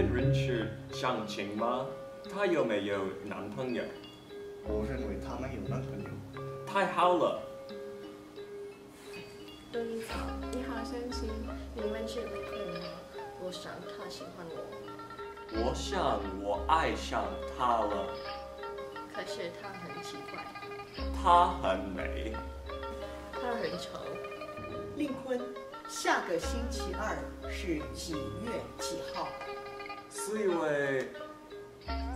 们认识相亲吗？他有没有男朋友？我认为他们有男朋友。太好了。你好，你好，相亲，你们是离婚吗？我想他喜欢我，我想我爱上他了，可是他很奇怪，他很美。他很丑。令坤，下个星期二是几月几号？四月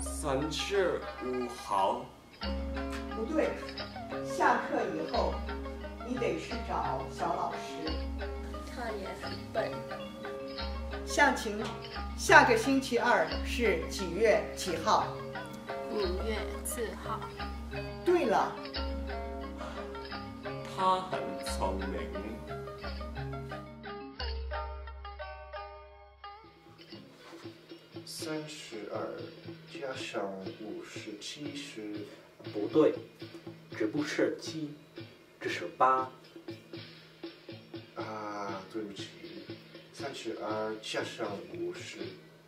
三十五号。不对，下课以后你得去找小老师。他也很笨。向晴，下个星期二是几月几号？五月四号。对了，他很聪明。三十二加上五十七十，不对，这不是七，这是八。啊，对不起，三十二加上五十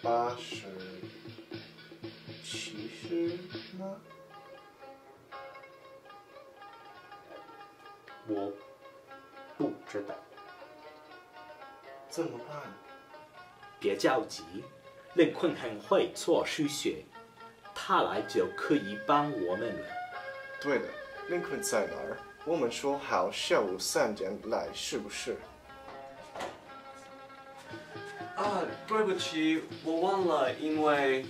八是七十吗？我不知道，怎么办？别着急，令坤很会做数学，他来就可以帮我们了。对了，林坤在哪儿？我们说好下午三点来，是不是？啊，对不起，我忘了，因为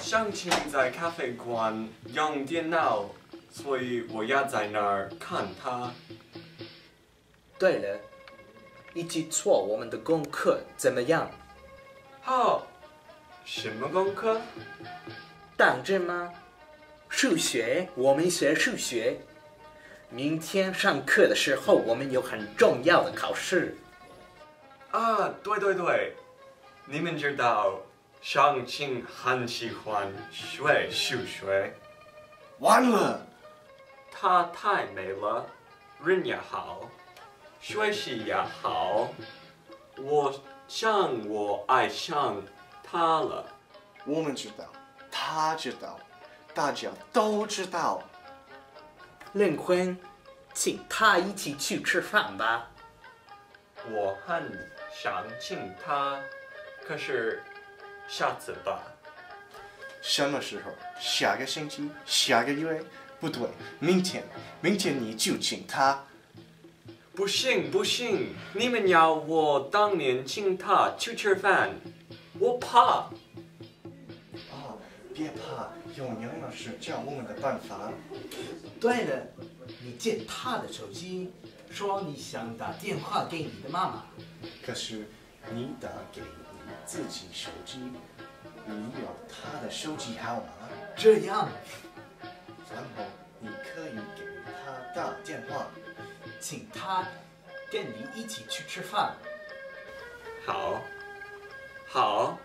相亲在咖啡馆用电脑，所以我要在那儿看他。对了，一起做我们的功课怎么样？好，什么功课？当真吗？数学，我们学数学。明天上课的时候，我们有很重要的考试。啊，对对对，你们知道上清很喜欢学数学，完了，她太美了，人也好，学习也好，我想我爱上她了。我们知道，他知道，大家都知道。令坤，请他一起去吃饭吧。我很想请他，可是下次吧。什么时候？下个星期？下个月？不对，明天。明天你就请他。不行不行，你们要我当面请他去吃饭，我怕。啊，别怕，有杨老师教我们的办法。对了，你借他的手机，说你想打电话给你的妈妈。可是你打给你自己手机，你有他的手机号码，这样，然后你可以给他打电话。请他跟你一起去吃饭。好，好，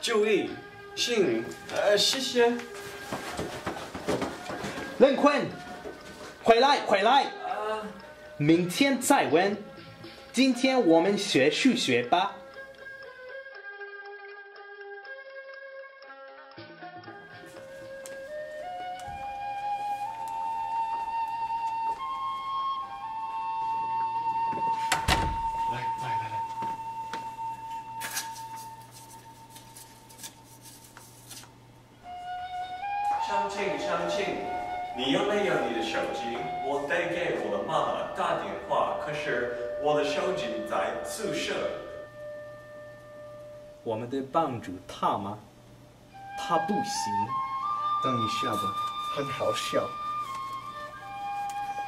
注意，行，呃，谢谢。任坤，回来，回来，啊，明天再问。今天我们学数学吧。打电话，可是我的手机在宿舍。我们得帮助他吗？他不行。等一下吧，很好笑。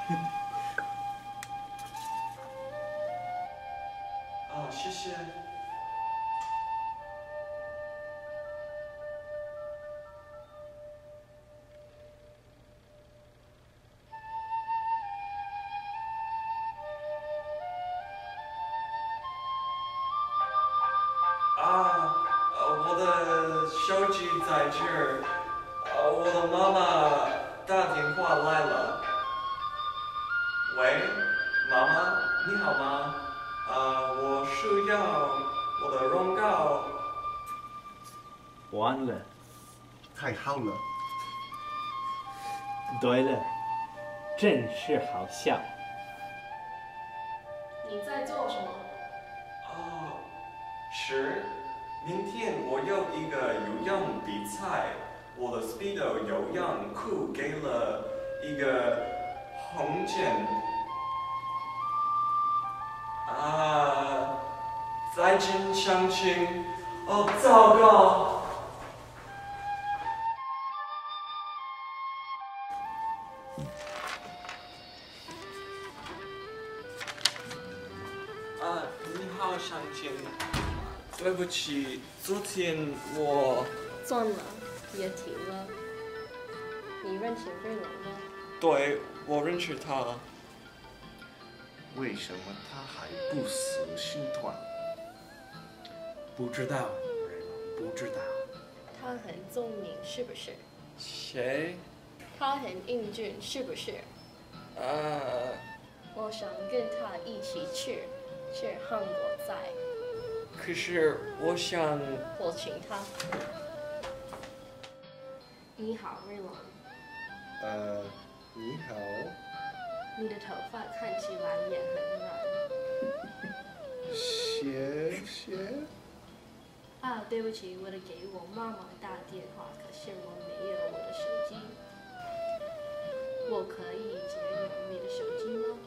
啊，谢谢。在这儿。呃，我的妈妈打电话来了。喂，妈妈，你好吗？啊，我需要我的荣告。完了。太好了，对了，真是好笑。你在做什么？哦，是，明天我有一个游泳比赛，我的 Speedo 游泳裤给了一个红箭。啊，再见相亲。哦，糟糕！啊，你好，相亲。对不起，昨天我算了，别提了。你认识瑞龙吗？对我认识他。为什么他还不死心团？不知道，瑞龙，不知道。他很聪明，是不是？谁？他很英俊，是不是？啊，我想跟他一起去去韩国菜，可是我想，我请他。你好，瑞龙，呃，你好，你的头发看起来也很软。谢谢。啊，对不起，我得给我妈妈打电话，可是我没有我的手机。我可以借用你的手机吗？